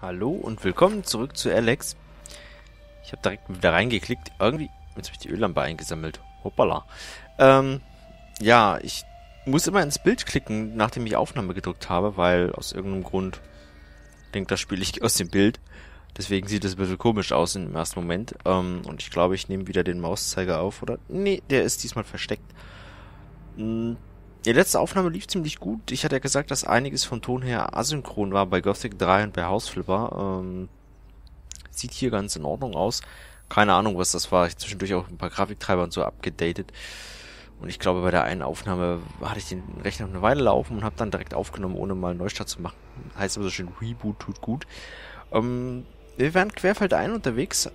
Hallo und willkommen zurück zu Alex. Ich habe direkt wieder reingeklickt. Irgendwie, jetzt habe ich die Öllampe eingesammelt. Hoppala. Ähm, ja, ich muss immer ins Bild klicken, nachdem ich Aufnahme gedrückt habe, weil aus irgendeinem Grund denkt das Spiel ich aus dem Bild. Deswegen sieht es ein bisschen komisch aus im ersten Moment. Ähm, und ich glaube, ich nehme wieder den Mauszeiger auf, oder? Nee, der ist diesmal versteckt. Hm, die letzte Aufnahme lief ziemlich gut. Ich hatte ja gesagt, dass einiges vom Ton her asynchron war bei Gothic 3 und bei Hausflipper. Ähm, sieht hier ganz in Ordnung aus. Keine Ahnung, was das war. Ich zwischendurch auch ein paar Grafiktreiber und so abgedatet. Und ich glaube, bei der einen Aufnahme hatte ich den Rechner eine Weile laufen und habe dann direkt aufgenommen, ohne mal einen Neustart zu machen. Heißt aber so schön, Reboot tut gut. Ähm, wir waren querfeldein unterwegs,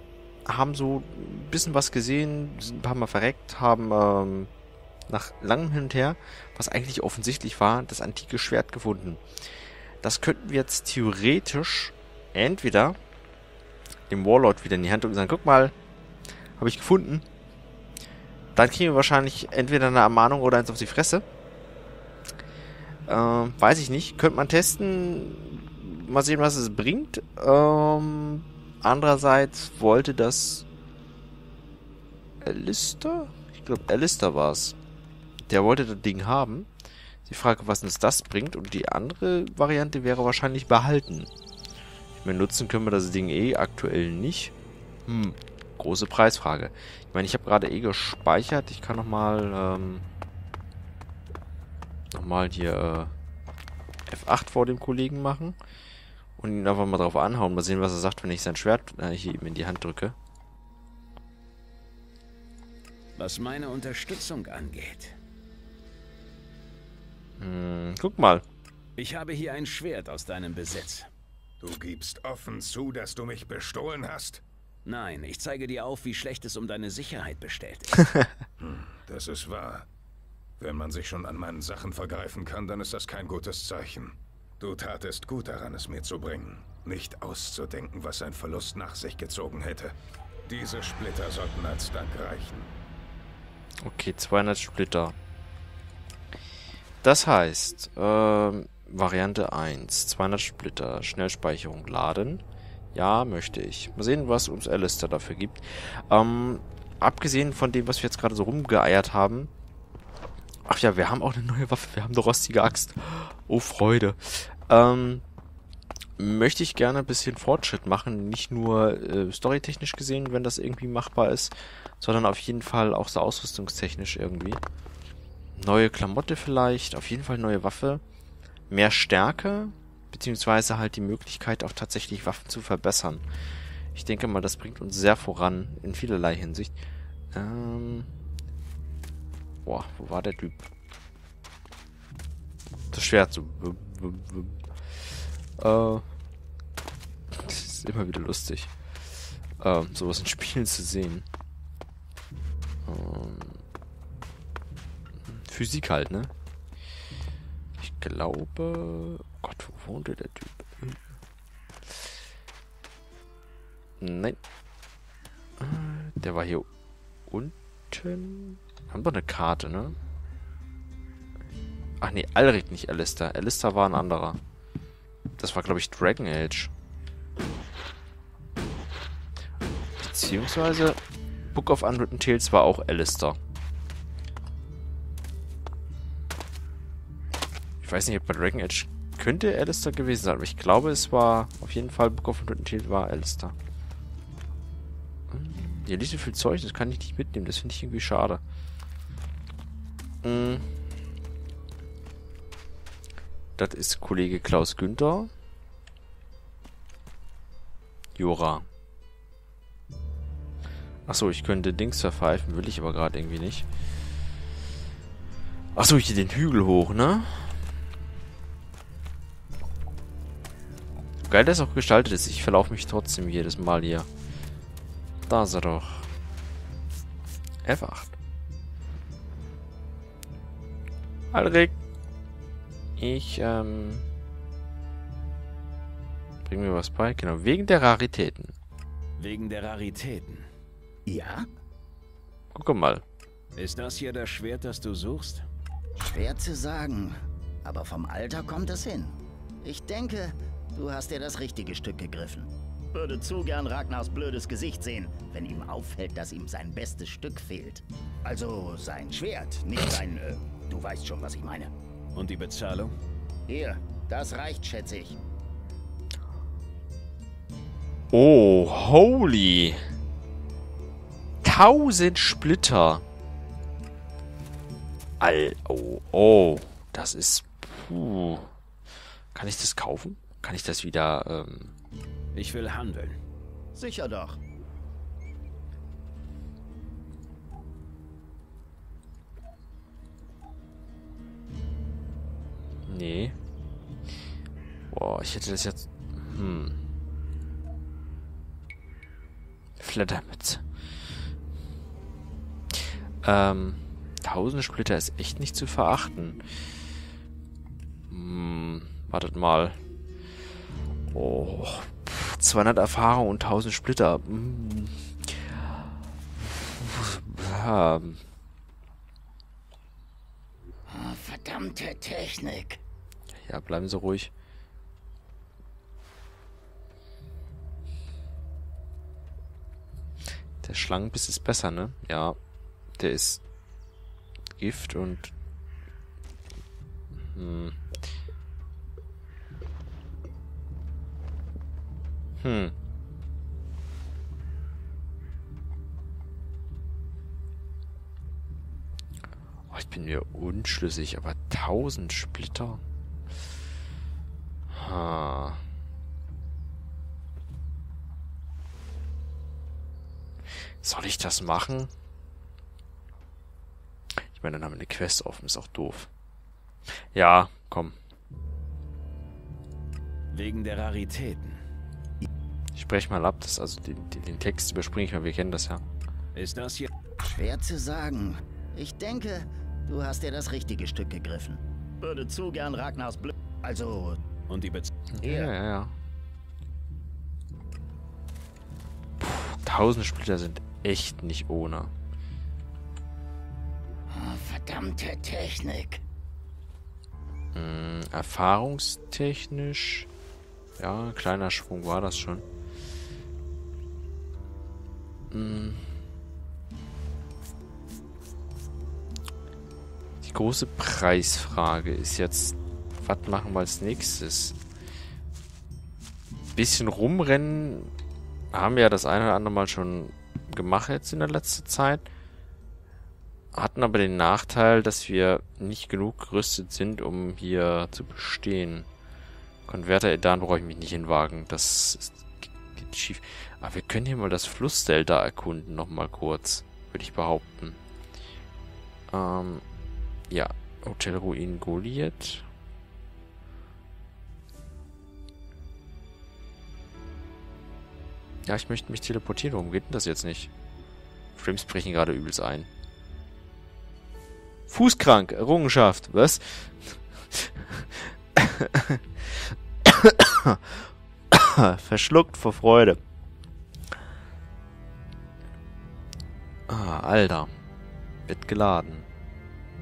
haben so ein bisschen was gesehen, sind ein paar Mal verreckt, haben ähm, nach langem Hin und Her, was eigentlich offensichtlich war, das antike Schwert gefunden. Das könnten wir jetzt theoretisch entweder dem Warlord wieder in die Hand und sagen, guck mal, habe ich gefunden. Dann kriegen wir wahrscheinlich entweder eine Ermahnung oder eins auf die Fresse. Ähm, weiß ich nicht. Könnte man testen. Mal sehen, was es bringt. Ähm, andererseits wollte das Alistair? Ich glaube, Alistair war es der wollte das Ding haben. Die Frage, was uns das bringt. Und die andere Variante wäre wahrscheinlich behalten. Ich meine, nutzen können wir das Ding eh aktuell nicht. Hm, große Preisfrage. Ich meine, ich habe gerade eh gespeichert. Ich kann nochmal, ähm, nochmal hier äh, F8 vor dem Kollegen machen. Und ihn einfach mal drauf anhauen. Mal sehen, was er sagt, wenn ich sein Schwert äh, hier ihm in die Hand drücke. Was meine Unterstützung angeht, guck mal. Ich habe hier ein Schwert aus deinem Besitz. Du gibst offen zu, dass du mich bestohlen hast? Nein, ich zeige dir auf, wie schlecht es um deine Sicherheit bestellt ist. hm, das ist wahr. Wenn man sich schon an meinen Sachen vergreifen kann, dann ist das kein gutes Zeichen. Du tatest gut daran, es mir zu bringen. Nicht auszudenken, was ein Verlust nach sich gezogen hätte. Diese Splitter sollten als Dank reichen. Okay, 200 Splitter. Das heißt, ähm, Variante 1, 200 Splitter, Schnellspeicherung laden. Ja, möchte ich. Mal sehen, was uns Alistair dafür gibt. Ähm, abgesehen von dem, was wir jetzt gerade so rumgeeiert haben. Ach ja, wir haben auch eine neue Waffe. Wir haben eine rostige Axt. Oh, Freude. Ähm, möchte ich gerne ein bisschen Fortschritt machen. Nicht nur äh, storytechnisch gesehen, wenn das irgendwie machbar ist, sondern auf jeden Fall auch so ausrüstungstechnisch irgendwie. Neue Klamotte vielleicht, auf jeden Fall neue Waffe. Mehr Stärke, beziehungsweise halt die Möglichkeit auch tatsächlich Waffen zu verbessern. Ich denke mal, das bringt uns sehr voran, in vielerlei Hinsicht. Ähm. Boah, wo war der Typ? Das Schwert so. Äh. Das ist immer wieder lustig. Ähm, sowas in Spielen zu sehen. Ähm. Physik halt, ne? Ich glaube... Gott, wo wohnte der Typ? Nein. Der war hier unten. Haben wir eine Karte, ne? Ach nee, Alrik, nicht Alistair. Alistair war ein anderer. Das war, glaube ich, Dragon Age. Beziehungsweise Book of Unwritten Tales war auch Alistair. Weiß nicht, ob bei Dragon Age könnte Alistair gewesen sein, aber ich glaube, es war auf jeden Fall Book of Unwritten war Alistair. Hier liegt so viel Zeug, das kann ich nicht mitnehmen. Das finde ich irgendwie schade. Hm. Das ist Kollege Klaus Günther. Jora. Achso, ich könnte Dings verpfeifen, will ich aber gerade irgendwie nicht. Achso, hier den Hügel hoch, ne? Geil das auch gestaltet ist. Ich verlaufe mich trotzdem jedes Mal hier. Da ist er doch. F8. Alrik. Ich, ähm... Bring mir was bei. Genau, wegen der Raritäten. Wegen der Raritäten? Ja? Guck mal. Ist das hier das Schwert, das du suchst? Schwer zu sagen. Aber vom Alter kommt es hin. Ich denke, du hast dir das richtige Stück gegriffen. Würde zu gern Ragnars blödes Gesicht sehen, wenn ihm auffällt, dass ihm sein bestes Stück fehlt. Also sein Schwert, nicht sein... Äh, du weißt schon, was ich meine. Und die Bezahlung? Hier, das reicht, schätze ich. Oh, holy. Tausend Splitter. All, oh, oh. Das ist, puh. Kann ich das kaufen? Kann ich das wieder, ähm... Ich will handeln. Sicher doch. Nee. Boah, ich hätte das jetzt... Hm. Flattermütze. Ähm, 1000 Splitter ist echt nicht zu verachten. Hm, wartet mal. Oh, 200 Erfahrung und 1000 Splitter. Hm. Ja. Oh, verdammte Technik. ja, bleiben Sie ruhig. Der Schlangenbiss ist besser, ne? Ja. Der ist Gift und... Hm. Hm. Oh, ich bin mir unschlüssig, aber 1000 Splitter? Ha. Soll ich das machen? Ich meine, dann haben wir eine Quest offen, ist auch doof. Ja, komm. Wegen der Raritäten. Ich spreche mal ab, das, also den, den, den Text überspringe ich mal, wir kennen das ja. Ist das hier... Schwer zu sagen. Ich denke, du hast dir das richtige Stück gegriffen. Würde zu gern Ragnars Blö... Also, Und die Bezahlung? Ja, ja, ja. Puh, 1000 Splitter sind echt nicht ohne. oh, verdammte Technik. Hm, erfahrungstechnisch. Ja, kleiner Schwung war das schon. Die große Preisfrage ist jetzt, was machen wir als nächstes? Bisschen rumrennen haben wir ja das eine oder andere Mal schon gemacht jetzt in der letzten Zeit. Hatten aber den Nachteil, dass wir nicht genug gerüstet sind, um hier zu bestehen. Konverter Edan brauche ich mich nicht hinwagen. Das ist, geht schief. Aber wir können hier mal das Flussdelta erkunden, nochmal kurz. Würde ich behaupten. Ähm, ja. Hotel Ruin Goliath. Ja, ich möchte mich teleportieren. Warum geht denn das jetzt nicht? Frames brechen gerade übelst ein. Fußkrank, Errungenschaft, was? Verschluckt vor Freude. Ah, Alter. Wird geladen.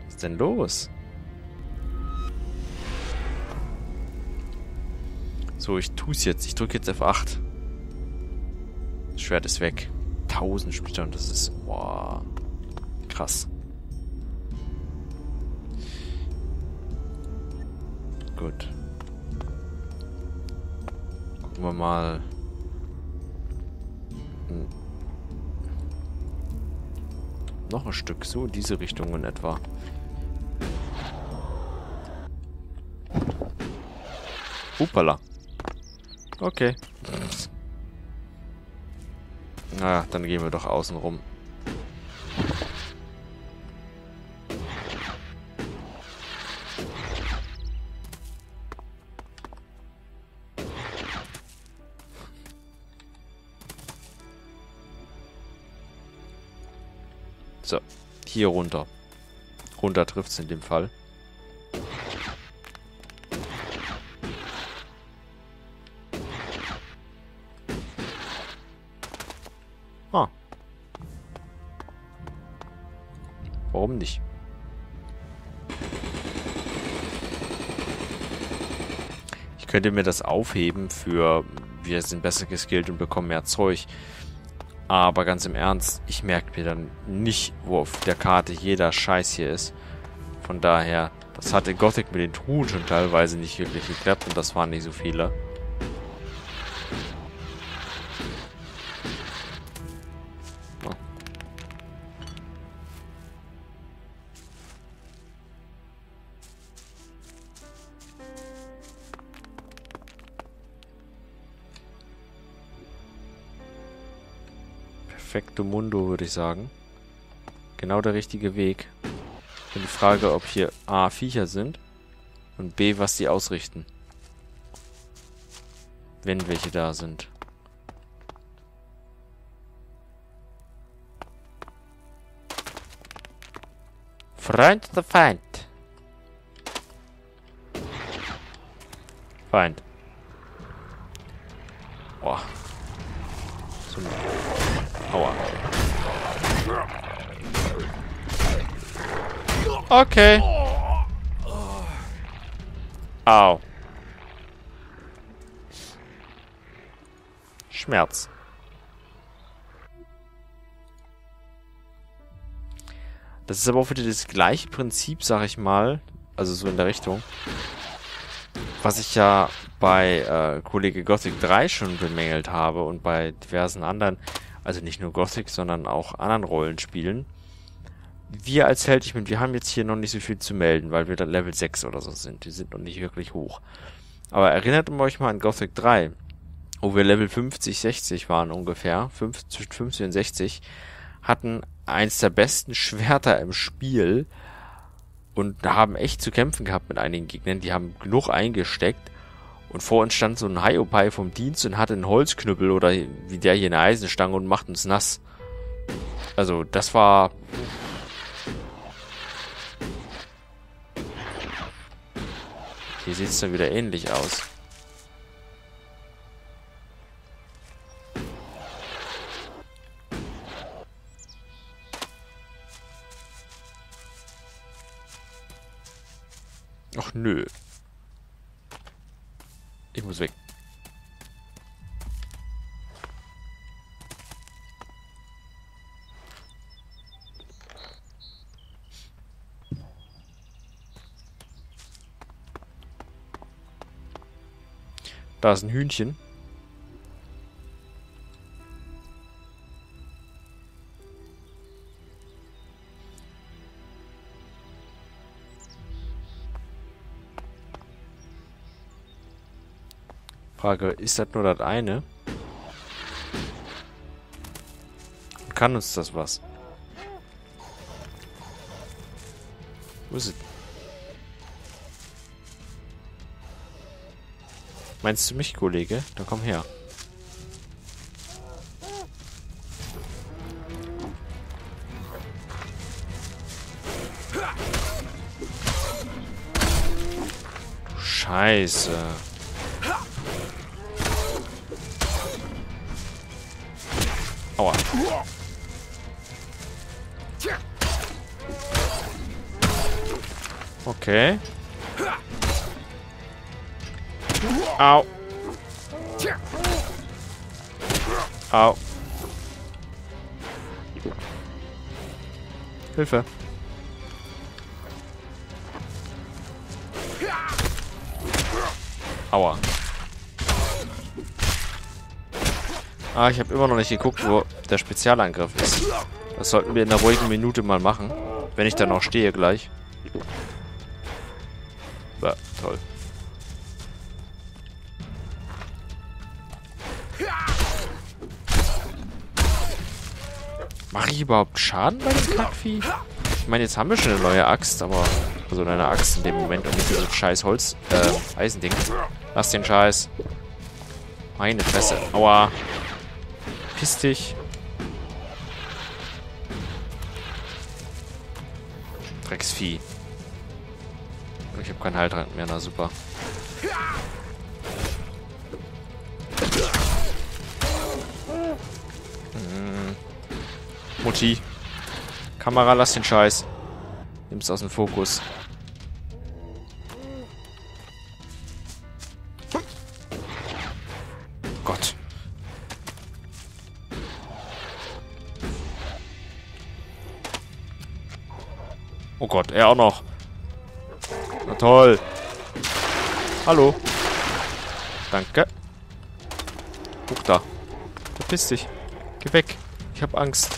Was ist denn los? So, ich tu's jetzt. Ich drücke jetzt F8. Das Schwert ist weg. 1000 Splitter und das ist... Boah. Krass. Gut. Gucken wir mal. Noch ein Stück. So in diese Richtung in etwa. Hupala. Okay. Na, dann gehen wir doch außen rum. Hier runter. Runter trifft's in dem Fall. Ah. Warum nicht? Ich könnt ihr mir das aufheben für, wir sind besser geskillt und bekommen mehr Zeug. Aber ganz im Ernst, ich merke mir dann nicht, wo auf der Karte jeder Scheiß hier ist. Von daher, das hatte Gothic mit den Truhen schon teilweise nicht wirklich geklappt und das waren nicht so viele. Perfecto Mundo, würde ich sagen. Genau der richtige Weg. Und die Frage, ob hier A, Viecher sind und B, was die ausrichten. Wenn welche da sind. Freund oder Feind? Feind. Boah. So Aua. Okay. Au. Schmerz. Das ist aber auch wieder das gleiche Prinzip, sag ich mal. Also so in der Richtung. Was ich ja bei äh, Kollege Gothic 3 schon bemängelt habe und bei diversen anderen also nicht nur Gothic, sondern auch anderen Rollenspielen. Wir als Heldichmen, wir haben jetzt hier noch nicht so viel zu melden, weil wir dann Level 6 oder so sind. Die sind noch nicht wirklich hoch. Aber erinnert euch mal an Gothic 3, wo wir Level 50, 60 waren ungefähr, 5, zwischen 50 und 60, hatten eins der besten Schwerter im Spiel und haben echt zu kämpfen gehabt mit einigen Gegnern. Die haben genug eingesteckt und vor uns stand so ein Hiopai vom Dienst und hatte einen Holzknüppel oder wie der hier eine Eisenstange und macht uns nass. Also, das war... Hier sieht es dann wieder ähnlich aus. Ach nö. Ich muss weg. Da ist ein Hühnchen. Frage, ist das nur das eine? Kann uns das was? Wo ist es? Meinst du mich, Kollege? Dann komm her. Scheiße. Okay. Au. Au. Hilfe. Aua. Ah, ich habe immer noch nicht geguckt, wo der Spezialangriff ist. Das sollten wir in einer ruhigen Minute mal machen. Wenn ich dann auch stehe gleich. Toll. Mache ich überhaupt Schaden bei dem Kackvieh? Ich meine, jetzt haben wir schon eine neue Axt, aber... Also eine Axt in dem Moment und nicht so scheiß Holz... Äh, Eisending. Lass den Scheiß. Meine Fresse. Aua. Piss dich. Drecksvieh. Habe keinen Heiltrank mehr, na super. Hm. Mutti. Kamera, lass den Scheiß. Nimm's aus dem Fokus. Gott. Oh Gott, er auch noch. Toll. Hallo. Danke. Guck da. Verpiss dich. Geh weg. Ich hab Angst.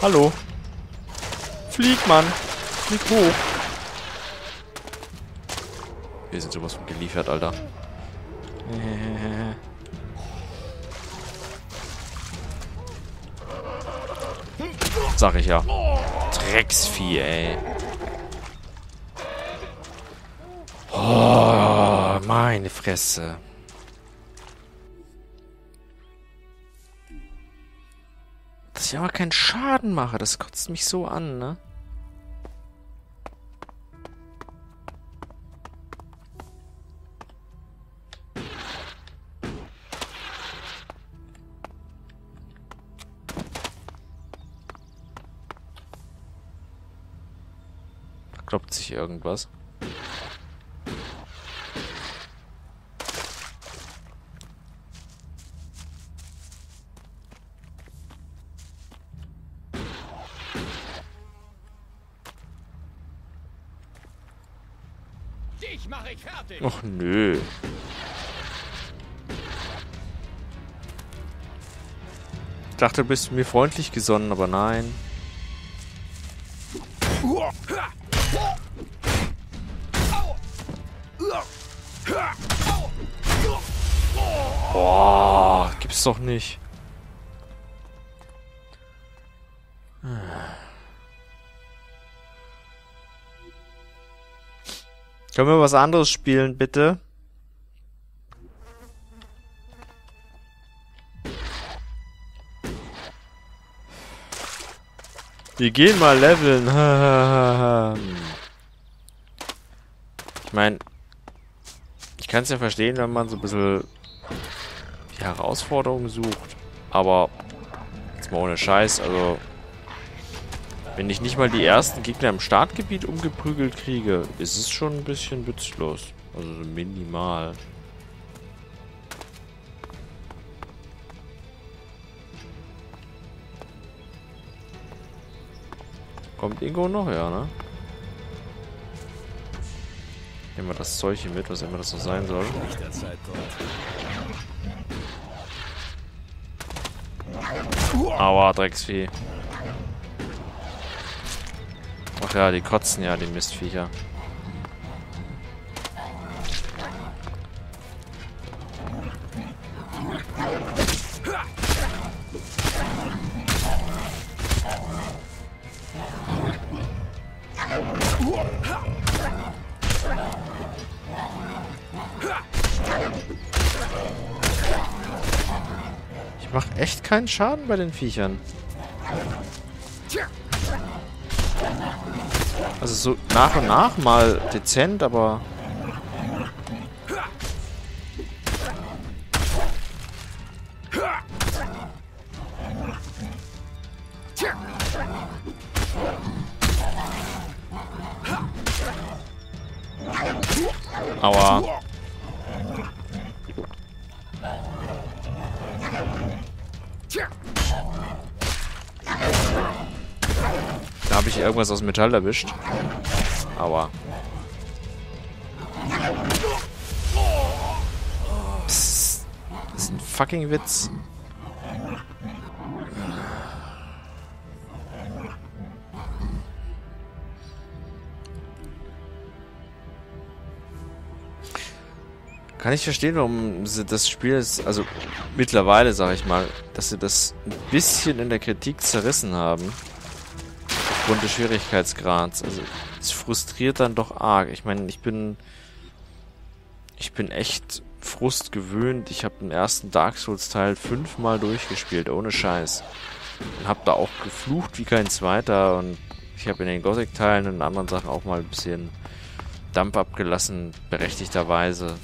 Hallo. Flieg, Mann. Flieg hoch. Wir sind sowas von geliefert, Alter. Sag ich ja. Drecksvieh, ey. Oh, meine Fresse. Dass ich aber keinen Schaden mache, das kotzt mich so an, ne? Kloppt sich irgendwas. Dich mache ich fertig. Och nö. Ich dachte, du bist mir freundlich gesonnen, aber nein. Boah, gibt's doch nicht. Können wir was anderes spielen, bitte? Wir gehen mal leveln. ich meine, ich kann es ja verstehen, wenn man so ein bisschen die Herausforderungen sucht. Aber jetzt mal ohne Scheiß, also wenn ich nicht mal die ersten Gegner im Startgebiet umgeprügelt kriege, ist es schon ein bisschen witzlos. Also so minimal. Kommt Ingo noch, ja, ne? Nehmen wir das Zeug hier mit, was immer das noch sein soll. Aua, Drecksvieh. Ja, die kotzen ja, die Mistviecher. Ich mach echt keinen Schaden bei den Viechern. Also so nach und nach mal dezent, aber... Aua. Habe ich irgendwas aus Metall erwischt. Aua. Psst. Das ist ein fucking Witz. Kann ich verstehen, warum sie das Spiel ist, also mittlerweile sage ich mal, dass sie das ein bisschen in der Kritik zerrissen haben. Aufgrund des Schwierigkeitsgrads. Also es frustriert dann doch arg. Ich meine, ich bin ich bin echt Frust gewöhnt. Ich habe den ersten Dark Souls Teil fünfmal durchgespielt, ohne Scheiß. Und habe da auch geflucht wie kein zweiter und ich habe in den Gothic Teilen und anderen Sachen auch mal ein bisschen Dampf abgelassen, berechtigterweise.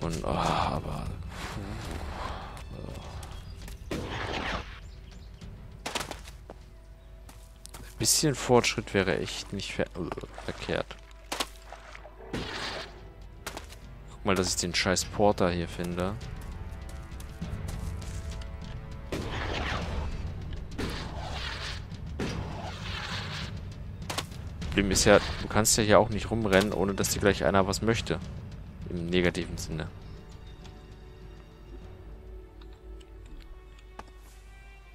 Und, oh, aber. Bisschen Fortschritt wäre echt nicht ver äh, verkehrt. Guck mal, dass ich den scheiß Porter hier finde. Problem ist ja, du kannst ja hier auch nicht rumrennen, ohne dass dir gleich einer was möchte. Im negativen Sinne.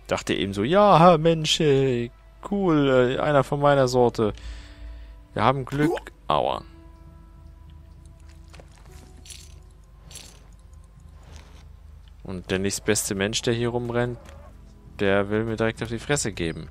Dachte eben so, ja, Mensch, ey, cool, äh, einer von meiner Sorte. Wir haben Glück. Aua. Und der nächstbeste Mensch, der hier rumrennt, der will mir direkt auf die Fresse geben.